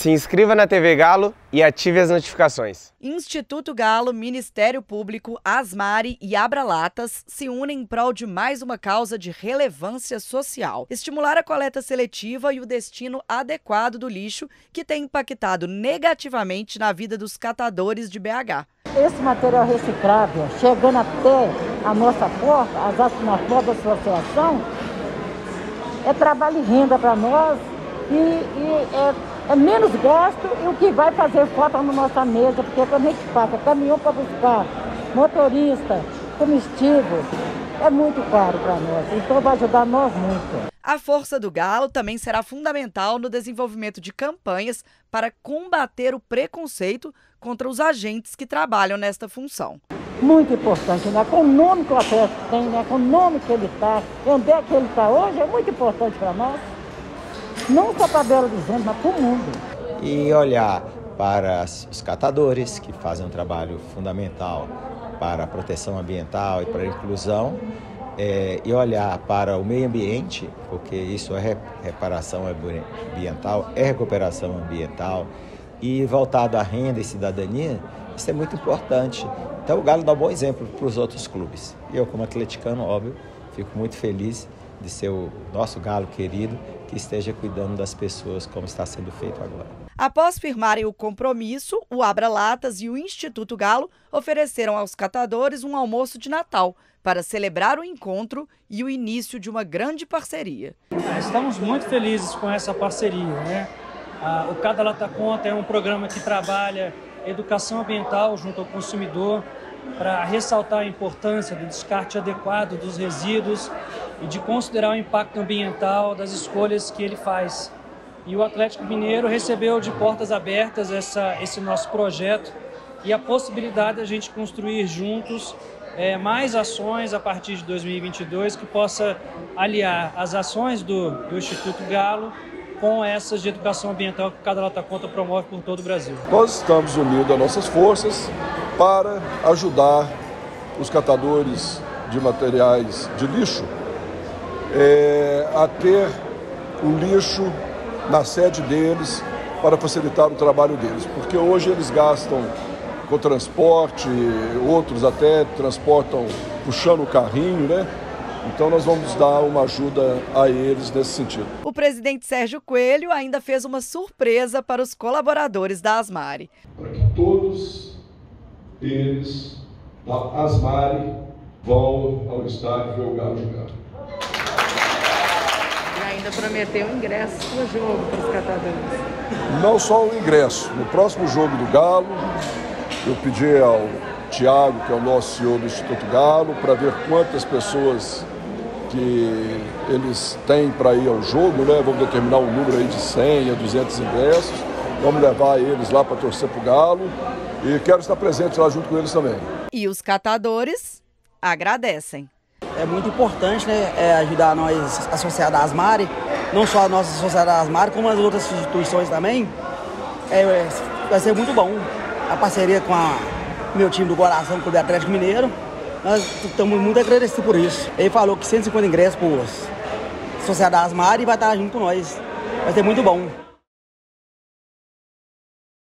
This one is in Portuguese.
Se inscreva na TV Galo e ative as notificações. Instituto Galo, Ministério Público, Asmari e Abralatas se unem em prol de mais uma causa de relevância social: estimular a coleta seletiva e o destino adequado do lixo que tem impactado negativamente na vida dos catadores de BH. Esse material reciclável, chegando até a nossa porta, as, porta da associação, é trabalho e renda para nós e, e é menos gasto e o que vai fazer falta na nossa mesa, porque quando a gente paga caminhão para buscar, motorista, combustível, é muito caro para nós. Então vai ajudar nós muito. A força do Galo também será fundamental no desenvolvimento de campanhas para combater o preconceito contra os agentes que trabalham nesta função. Muito importante, né? Com o nome que o Atlético tem, né? com o nome que ele está, onde é que ele está hoje, é muito importante para nós não só para Belo Horizonte, mas para o mundo. E olhar para os catadores, que fazem um trabalho fundamental para a proteção ambiental e para a inclusão, é, e olhar para o meio ambiente, porque isso é reparação ambiental, é recuperação ambiental, e voltado à renda e cidadania, isso é muito importante. Então o Galo dá um bom exemplo para os outros clubes. E eu, como atleticano, óbvio, fico muito feliz de ser o nosso galo querido que esteja cuidando das pessoas como está sendo feito agora. Após firmarem o compromisso, o Abra Latas e o Instituto Galo ofereceram aos catadores um almoço de Natal para celebrar o encontro e o início de uma grande parceria. Estamos muito felizes com essa parceria. Né? O Cada Lata Conta é um programa que trabalha educação ambiental junto ao consumidor, para ressaltar a importância do descarte adequado dos resíduos e de considerar o impacto ambiental das escolhas que ele faz. E o Atlético Mineiro recebeu de portas abertas essa, esse nosso projeto e a possibilidade de a gente construir juntos é, mais ações a partir de 2022 que possa aliar as ações do, do Instituto Galo com essas de educação ambiental que cada Lata Conta promove por todo o Brasil. Nós estamos unindo as nossas forças para ajudar os catadores de materiais de lixo é, a ter o lixo na sede deles para facilitar o trabalho deles, porque hoje eles gastam com transporte, outros até transportam puxando o carrinho, né? Então nós vamos dar uma ajuda a eles nesse sentido. O presidente Sérgio Coelho ainda fez uma surpresa para os colaboradores da Asmari. Para que todos eles, da Asmari, vão ao estádio ver o jogar. Ainda prometeu ingresso no jogo para os catadores. Não só o ingresso. No próximo jogo do Galo, eu pedi ao Tiago, que é o nosso CEO do Instituto Galo, para ver quantas pessoas que eles têm para ir ao jogo, né? Vamos determinar um número aí de 100 a 200 ingressos. Vamos levar eles lá para torcer para o Galo e quero estar presente lá junto com eles também. E os catadores agradecem. É muito importante né, é ajudar nós associados à Asmari, não só a nossa associada à Asmari, como as outras instituições também. É, vai ser muito bom a parceria com a meu time do coração, o Clube Atlético Mineiro. Nós estamos muito agradecidos por isso. Ele falou que 150 ingressos por à Asmari vai estar junto com nós. Vai ser muito bom.